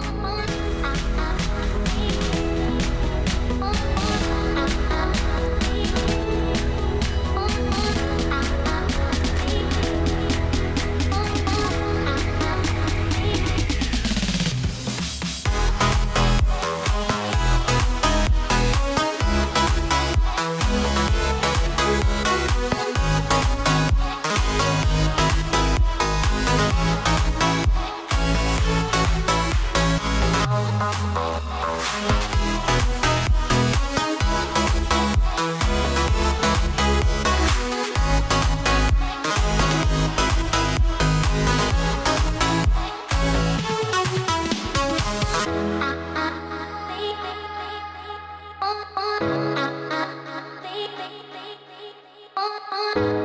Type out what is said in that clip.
my. Oh.